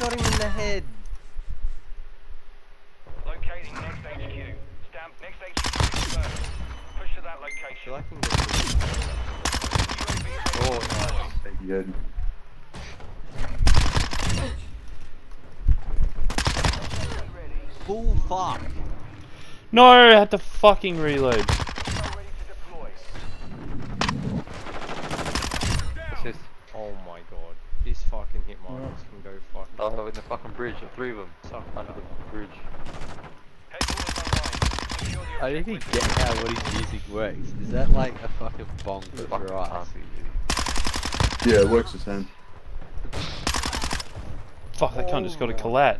shot him in the head. Locating next HQ. Stamp next HQ confirmed. Push to that location. I can get through. Oh, nice. Baby head. Full fuck. No, I had to fucking reload. Ready to Oh my god. This fucking hit my can go fucking. Oh, in the fucking bridge. The three of them. Suck Under the bridge. Headquarters online. Secure the I don't even get how what his music works. Is that like a fucking bong The for fucking eyes? task. Yeah, it works the same. Fuck, that cunt just got a collat.